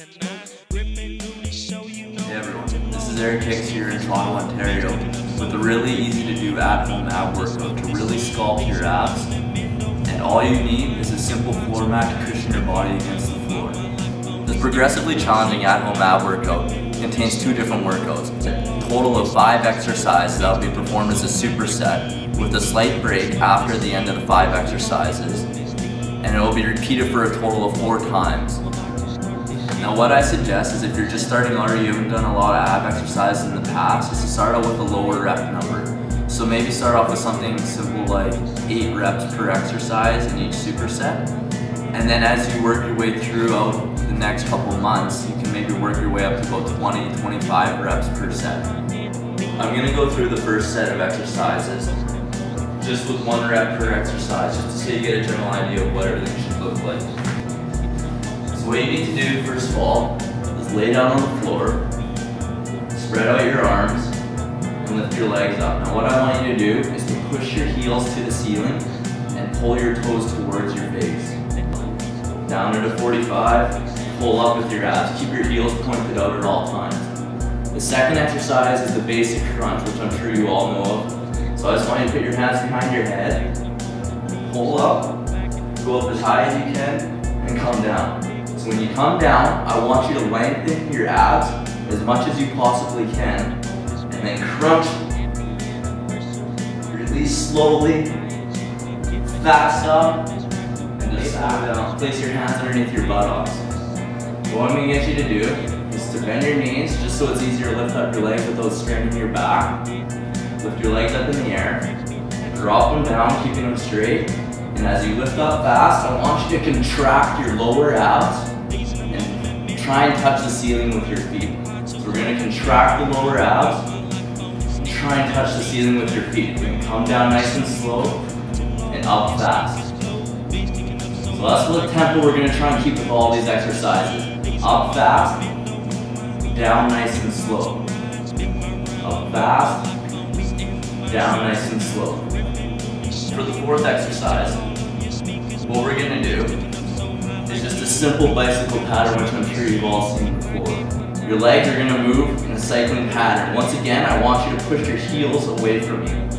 Hey everyone, this is Eric Hicks here in Toronto, Ontario with a really easy to do at-home ab workout to really sculpt your abs and all you need is a simple floor mat to cushion your body against the floor. This progressively challenging at-home ab workout contains two different workouts, a total of five exercises that will be performed as a superset with a slight break after the end of the five exercises and it will be repeated for a total of four times. Now what I suggest is if you're just starting out or you haven't done a lot of ab exercises in the past, is to start out with a lower rep number. So maybe start off with something simple like 8 reps per exercise in each superset. And then as you work your way throughout the next couple months, you can maybe work your way up to about 20, 25 reps per set. I'm gonna go through the first set of exercises just with one rep per exercise, just to so you get a general idea of what everything should look like. What you need to do first of all is lay down on the floor, spread out your arms, and lift your legs up. Now what I want you to do is to push your heels to the ceiling and pull your toes towards your face. Down into 45, pull up with your abs. Keep your heels pointed out at all times. The second exercise is the basic crunch, which I'm sure you all know of. So I just want you to put your hands behind your head, pull up, go up as high as you can, and come down. When you come down, I want you to lengthen your abs as much as you possibly can, and then crunch. Release slowly, fast up, and just back down. Place your hands underneath your buttocks. What I'm gonna get you to do is to bend your knees just so it's easier to lift up your legs without straining your back. Lift your legs up in the air. Drop them down, keeping them straight. And as you lift up fast, I want you to contract your lower abs try and touch the ceiling with your feet. So we're gonna contract the lower abs, try and touch the ceiling with your feet. We're gonna come down nice and slow and up fast. So that's the tempo we're gonna try and keep with all these exercises. Up fast, down nice and slow. Up fast, down nice and slow. For the fourth exercise, what we're gonna do is just a simple bicycle pattern, which I'm sure you've all seen before. Your legs are gonna move in a cycling pattern. Once again, I want you to push your heels away from you.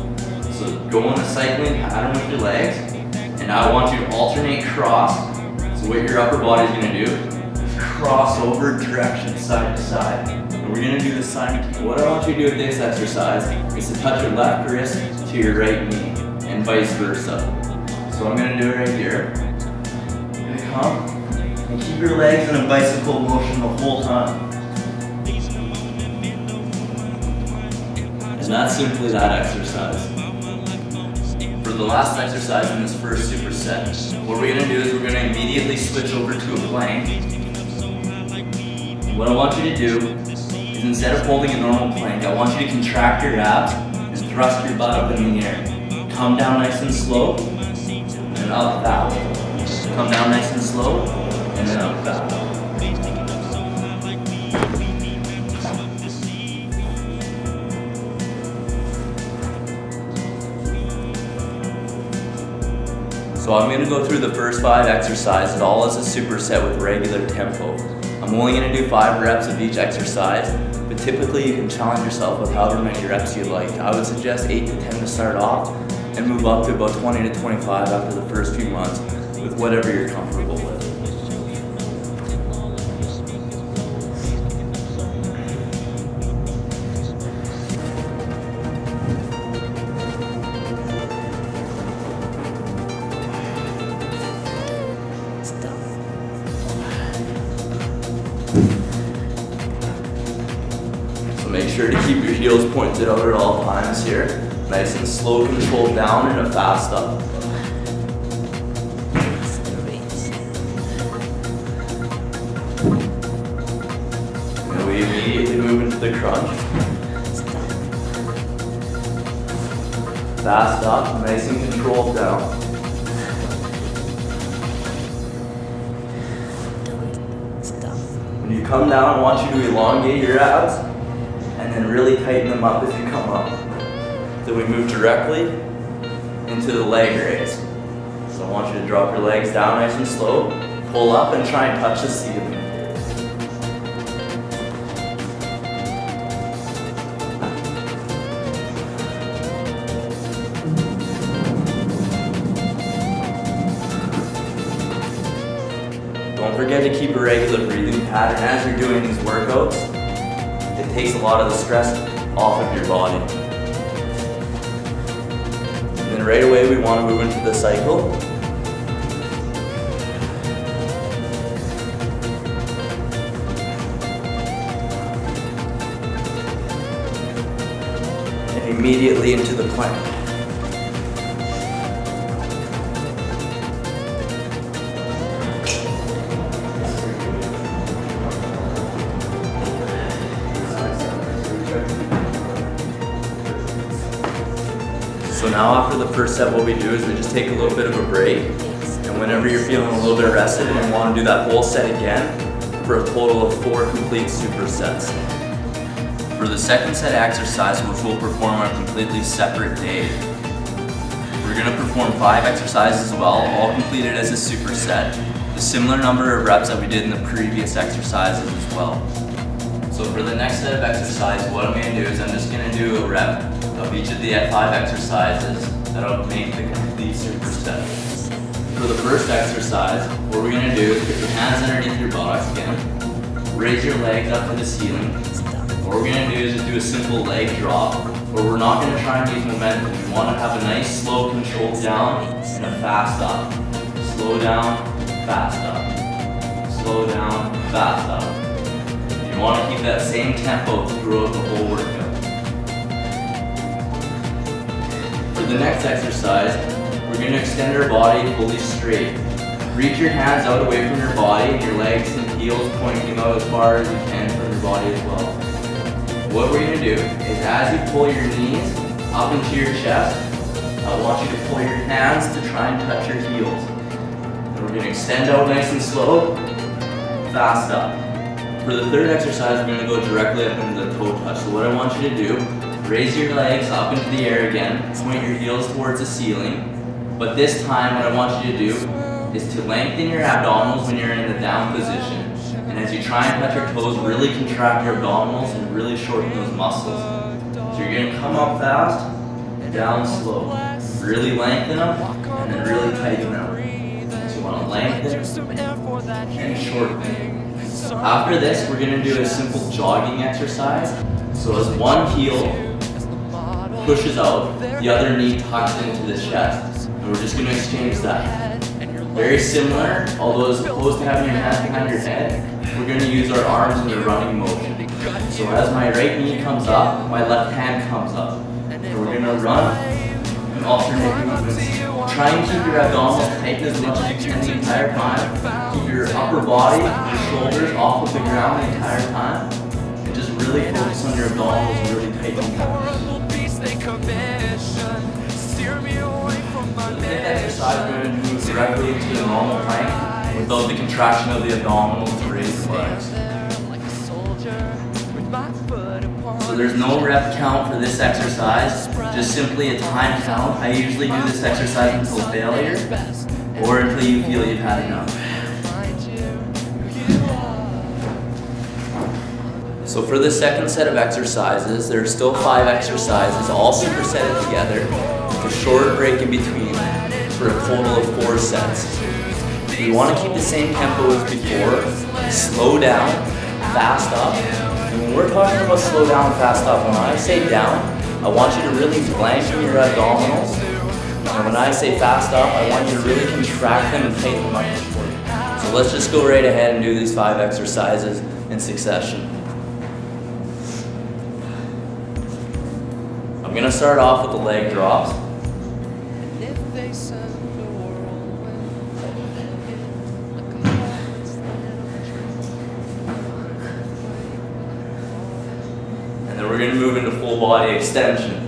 So go in a cycling pattern with your legs, and I want you to alternate cross. So what your upper body is gonna do is cross over direction side to side. And We're gonna do the simultaneous. What I want you to do with this exercise is to touch your left wrist to your right knee and vice versa. So I'm gonna do it right here. Come and keep your legs in a bicycle motion the whole time. It's not simply that exercise. For the last exercise in this first superset, what we're gonna do is we're gonna immediately switch over to a plank. What I want you to do is instead of holding a normal plank, I want you to contract your abs and thrust your butt up in the air. Come down nice and slow, and up that way. Come down nice and slow, and then up. So I'm gonna go through the first five exercises all as a superset with regular tempo. I'm only gonna do five reps of each exercise, but typically you can challenge yourself with however many reps you like. I would suggest eight to 10 to start off and move up to about 20 to 25 after the first few months with whatever you're comfortable with. So make sure to keep your heels pointed out at all times here. Nice and slow, controlled down and a fast up. The crunch. Fast up, nice and controlled down. When you come down, I want you to elongate your abs and then really tighten them up as you come up. Then we move directly into the leg raise. So I want you to drop your legs down nice and slow, pull up and try and touch the ceiling. Pattern as you're doing these workouts. It takes a lot of the stress off of your body. And then right away we want to move into the cycle. And immediately into the plank. Now after the first set, what we do is we just take a little bit of a break. And whenever you're feeling a little bit rested and want to do that whole set again, for a total of four complete supersets. For the second set exercise, which we'll perform on a completely separate day, we're going to perform five exercises as well, all completed as a superset, the similar number of reps that we did in the previous exercises as well. So for the next set of exercise, what I'm going to do is I'm just going to do a rep of each of the five exercises that'll make the complete superset. For the first exercise, what we're going to do is put your hands underneath your buttocks again, raise your legs up to the ceiling. What we're going to do is just do a simple leg drop, where we're not going to try and use momentum. We want to have a nice slow controlled down and a fast up. Slow down, fast up. Slow down, fast up. Want to keep that same tempo throughout the whole workout. For the next exercise, we're going to extend our body fully straight. Reach your hands out away from your body and your legs and heels pointing out as far as you can from your body as well. What we're going to do is as you pull your knees up into your chest, I want you to pull your hands to try and touch your heels. And we're going to extend out nice and slow, fast up. For the third exercise, we're going to go directly up into the toe touch. So what I want you to do Raise your legs up into the air again. Point your heels towards the ceiling. But this time, what I want you to do is to lengthen your abdominals when you're in the down position. And as you try and touch your toes, really contract your abdominals and really shorten those muscles. So you're gonna come up fast, down slow. Really lengthen them, and then really tighten them. So you wanna lengthen and shorten. After this, we're gonna do a simple jogging exercise. So as one heel pushes out, the other knee tucks into the chest. And we're just going to exchange that. Very similar, although as opposed to having your hands behind your head, we're going to use our arms in a running motion. So as my right knee comes up, my left hand comes up. And we're to run movements. Try and keep your abdominals tight as much as you can the entire time. Keep your upper body, your shoulders off of the ground the entire time. And just really focus on your abdominals really from my exercise, we're going to move directly into the normal plank without the contraction of the abdominals to raise the legs. So there's no rep count for this exercise, just simply a time count. I usually do this exercise until failure or until you feel you've had enough. So for the second set of exercises, there are still five exercises, all supersetted together, with a short break in between for a total of four sets. You want to keep the same tempo as before, slow down, fast up. We're talking about slow down, fast up, when I say down, I want you to really lengthen your abdominals. And when I say fast up, I want you to really contract them and tighten them up. So let's just go right ahead and do these five exercises in succession. I'm gonna start off with the leg drops. And then we're gonna move into full body extension.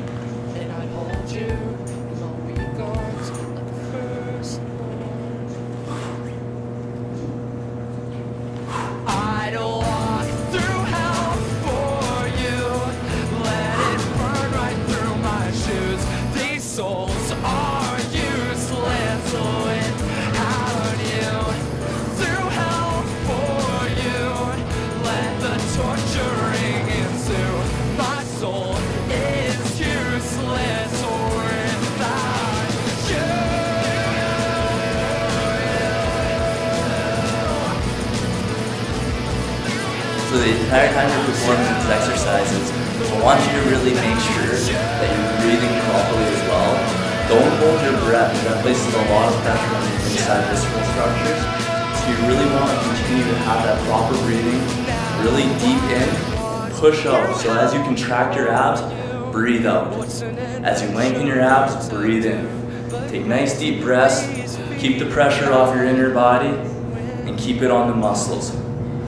So the entire time you're performing these exercises, I want you to really make sure that you're breathing properly as well. Don't hold your breath, that places a lot of pressure on the inside visceral structures. So you really want to continue to have that proper breathing, really deep in, push out. So as you contract your abs, breathe out. As you lengthen your abs, breathe in. Take nice deep breaths, keep the pressure off your inner body, and keep it on the muscles.